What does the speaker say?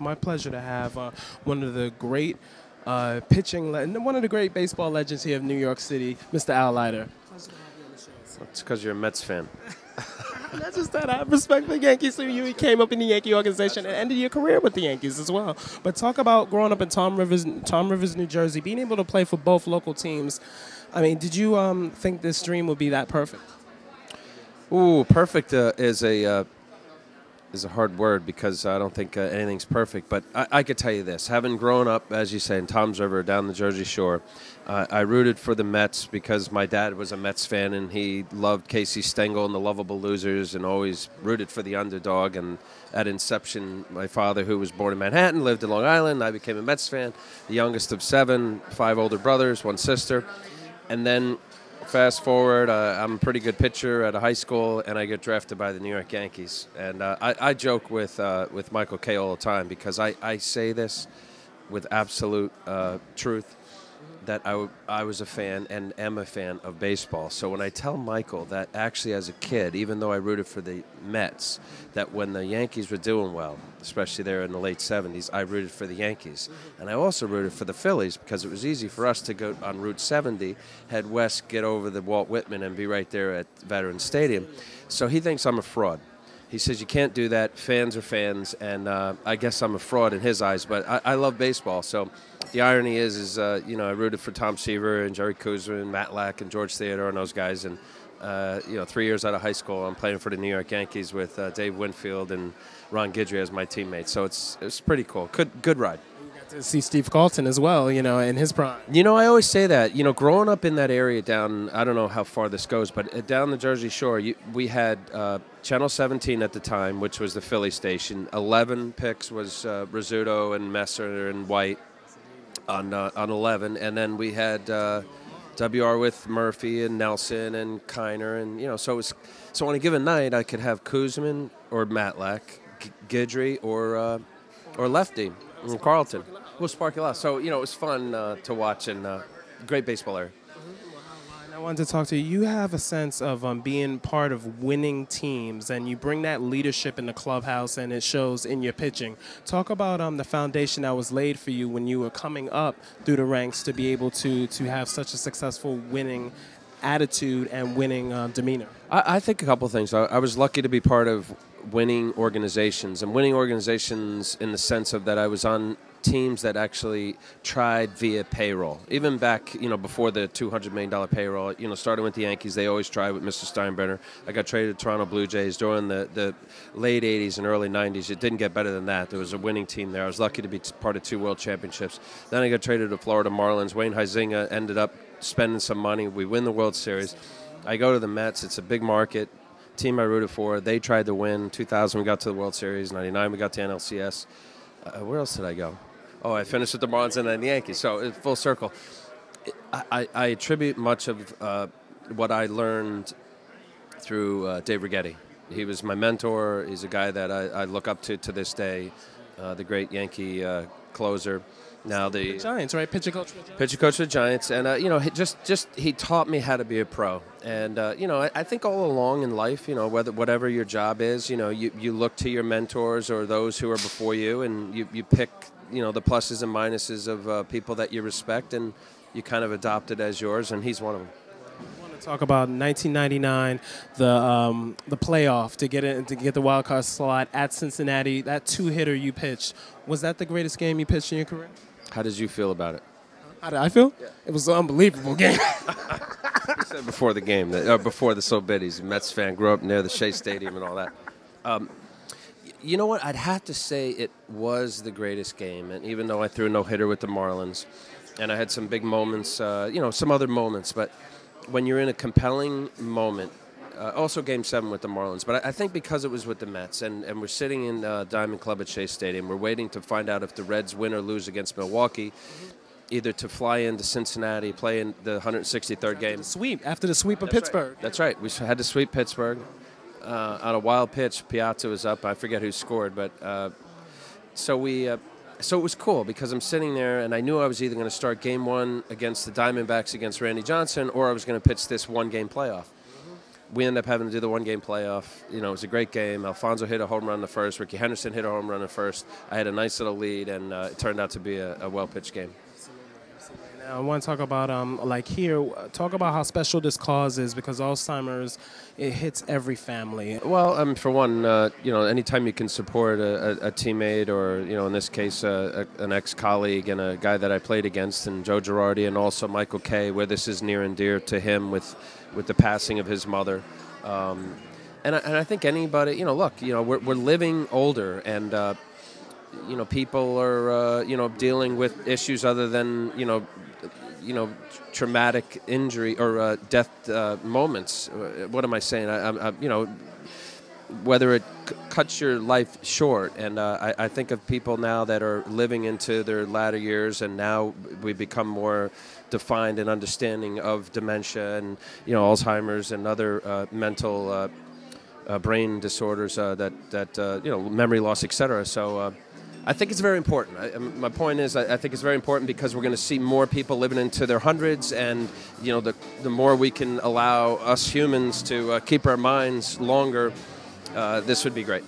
My pleasure to have uh, one of the great uh, pitching, le- one of the great baseball legends here of New York City, Mr. Al Leiter. It's because you're a Mets fan. That's just that, I respect the Yankees. So you came up in the Yankee organization and ended your career with the Yankees as well. But talk about growing up in Toms River, Toms River, New Jersey, being able to play for both local teams. I mean, did you um, think this dream would be that perfect? Ooh, perfect uh, is a uh, is a hard word because I don't think uh, anything's perfect. But I, I, could tell you this: having grown up, as you say, in Toms River down the Jersey Shore, uh, I rooted for the Mets because my dad was a Mets fan and he loved Casey Stengel and the Lovable Losers, and always rooted for the underdog. And at inception, my father, who was born in Manhattan, lived in Long Island. I became a Mets fan, the youngest of seven, five older brothers, one sister, and then fast forward, uh, I'm a pretty good pitcher at a high school, and I get drafted by the New York Yankees. And uh, I, I, joke with uh, with Michael Kay all the time because I, I say this with absolute uh, truth that I, w- I was a fan and am a fan of baseball. So when I tell Michael that actually as a kid, even though I rooted for the Mets, that when the Yankees were doing well, especially there in the late 70s, I rooted for the Yankees. Mm-hmm. And I also rooted for the Phillies because it was easy for us to go on Route 70, head west, get over the Walt Whitman, and be right there at Veterans Stadium. So he thinks I'm a fraud he says you can't do that. Fans are fans, and uh, I guess I'm a fraud in his eyes. But I, I love baseball, so the irony is, is uh, you know, I rooted for Tom Seaver and Jerry Koosman and Matlack and George Theodore and those guys. And uh, you know, three years out of high school, I'm playing for the New York Yankees with uh, Dave Winfield and Ron Guidry as my teammates. So it's it's pretty cool. Good good ride. To see Steve Carlton as well, you know, in his prime. You know, I always say that. You know, growing up in that area down, I don't know how far this goes, but uh, down the Jersey Shore, you, we had uh, Channel 17 at the time, which was the Philly station. 11 PIX was uh, Rizzuto and Messer and White on uh, on 11, and then we had uh, WOR with Murphy and Nelson and Kiner, and you know, so it was so on a given night I could have Koosman or Matlack, G- Guidry or uh, or Lefty and Carlton. Well, Sparky Love. So you know, it was fun uh, to watch and uh, great baseball. I wanted to talk to you. You have a sense of um, being part of winning teams, and you bring that leadership in the clubhouse, and it shows in your pitching. Talk about um, the foundation that was laid for you when you were coming up through the ranks to be able to to have such a successful winning attitude and winning uh, demeanor. I, I, think a couple things. I, I was lucky to be part of winning organizations, and winning organizations in the sense of that I was on teams that actually tried via payroll. Even back, you know, before the $200 million payroll, you know, starting with the Yankees, they always tried with Mr. Steinbrenner. I got traded to Toronto Blue Jays during the, the late 80s and early 90s. It didn't get better than that. There was a winning team there. I was lucky to be part of two world championships. Then I got traded to Florida Marlins. Wayne Huizenga ended up spending some money. We win the World Series. I go to the Mets. It's a big market. Team I rooted for. They tried to win. 2000 we got to the World Series. 99 we got to NLCS. Uh, where else did I go? Oh, I finished with the Marlins and then the Yankees. So full circle. I, I attribute much of uh, what I learned through uh, Dave Righetti. He was my mentor. He's a guy that I, I look up to to this day. Uh, the great Yankee uh, closer. Now the, the, Giants, right? Pitcher coach. Pitcher coach for the Giants, and uh, you know, he just just he taught me how to be a pro. And uh, you know, I, I, think all along in life, you know, whether whatever your job is, you know, you, you look to your mentors or those who are before you, and you, you pick you know the pluses and minuses of uh, people that you respect, and you kind of adopt it as yours, and he's one of them. I want to talk about 1999, the um, the playoff to get it to get the wild card slot at Cincinnati. That two hitter you pitched was that the greatest game you pitched in your career? How did you feel about it? How did I feel? Yeah. It was an unbelievable game. you said before the game, that, or before the so biddies, Mets fan, grew up near the Shea Stadium and all that. Um, you know what? I'd have to say it was the greatest game, and even though I threw a no hitter with the Marlins, and I had some big moments, uh, you know, some other moments, but when you're in a compelling moment, uh, also Game Seven with the Marlins, but I, I, think because it was with the Mets, and, and we're sitting in uh, Diamond Club at Shea Stadium, we're waiting to find out if the Reds win or lose against Milwaukee. Either to fly into Cincinnati, play in the 163rd game. sweep after the sweep of That's Pittsburgh. Right. That's right. We had to sweep Pittsburgh uh, on a wild pitch. Piazza was up. I forget who scored, but uh, so we. So it was cool because I'm sitting there and I knew I was either going to start game one against the Diamondbacks against Randy Johnson or I was going to pitch this one game playoff. we ended up having to do the one game playoff. You know, it was a great game. Alfonzo hit a home run in the first. Rickey Henderson hit a home run in the first. I had a nice little lead, and uh, it turned out to be a, a well pitched game. Now, I want to talk about um, like here. Talk about how special this cause is because Alzheimer's it hits every family. Well, um, for one, uh, you know, anytime you can support a, a, a teammate or you know, in this case, uh, a, an ex-colleague and a guy that I played against, and Joe Girardi, and also Michael Kay, where this is near and dear to him with with the passing of his mother. Um, and, I, and I think anybody, you know, look, you know, we're, we're living older, and uh, you know, people are, uh, you know, dealing with issues other than, you know, you know, traumatic injury or uh, death uh, moments. Uh, what am I saying? I, I, you know, whether it c- cuts your life short. And uh, I, I, think of people now that are living into their latter years, and now we become more defined and understanding of dementia and you know Alzheimer's and other uh, mental brain disorders that that you know memory loss, etc. So. I think it's very important. I, um, my point is, I, I, think it's very important because we're going to see more people living into their hundreds, and you know, the the more we can allow us humans to uh, keep our minds longer, uh, this would be great.